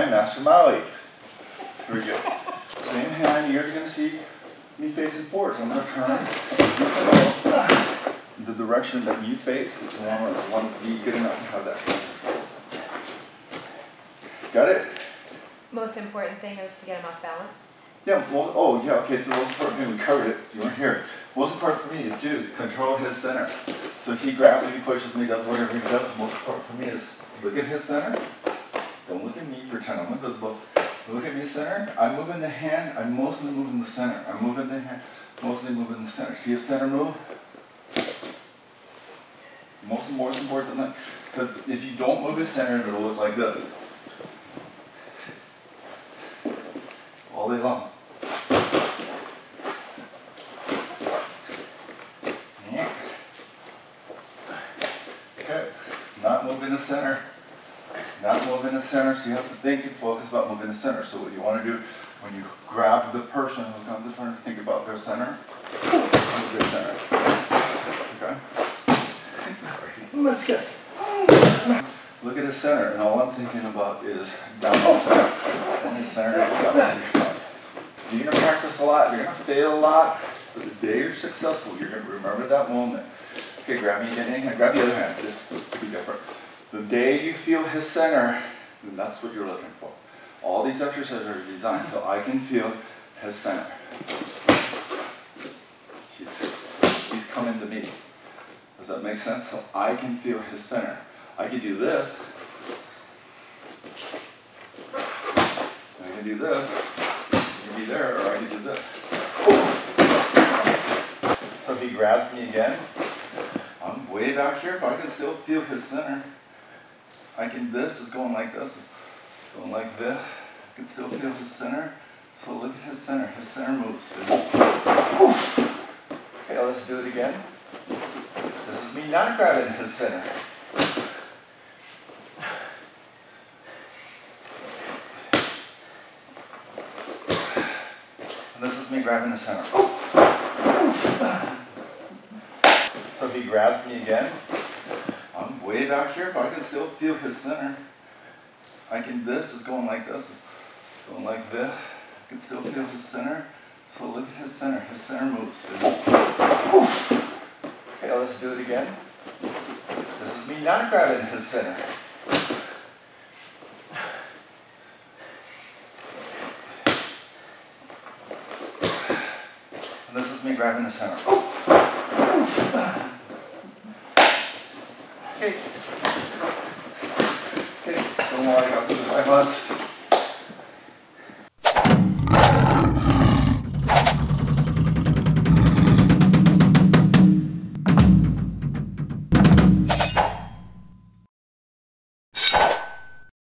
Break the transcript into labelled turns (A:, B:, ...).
A: I'm Master Maui. Here we go. Same hand, you're gonna see me facing forward. I'm gonna turn the direction that you face. If you want to, to be good enough to have that. Got it?
B: Most important thing is to get him off balance.
A: Yeah, well, oh, yeah, okay, so the most important thing, we covered it, you weren't here. Most important for me to do is control his center. So if he grabs me, he pushes me, does whatever he does. Most important for me is look at his center. Look at me, pretend I'm. Look at me center. I'm moving the hand, I'm mostly moving the center. I'm moving the hand, mostly moving the center. See a center move? Most, most important than that, because if you don't move his center, it'll look like this. All day long. Okay, not moving the center. Moving the center, so you have to think and focus about moving the center. So what you want to do when you grab the person who comes in front, think about their center. Move their center. Okay? Sorry.
C: Let's go.
A: Look at the center, and all I'm thinking about is down the center. And the center down You're gonna practice a lot, you're gonna fail a lot, but the day you're successful, you're gonna remember that moment. Okay, grab me again, grab the other hand, just to be different. The day you feel his center, then that's what you're looking for. All these exercises are designed so I can feel his center. He's, he's coming to me. Does that make sense? So I can feel his center. I can do this. I can do this. I can be there, or I can do this. So if he grabs me again, I'm way back here, but I can still feel his center. I can, this is going like this, going like this. I can still feel his center. So look at his center, his center moves. Okay, let's do it again. This is me not grabbing his center. And this is me grabbing the center. So he grabs me again, Way back here, but I can still feel his center. I can, this is going like this, going like this. I can still feel his center. So look at his center, his center moves. Okay, let's do it again. This is me not grabbing his center. And this is me grabbing the center. Okay. Okay, don't worry, I got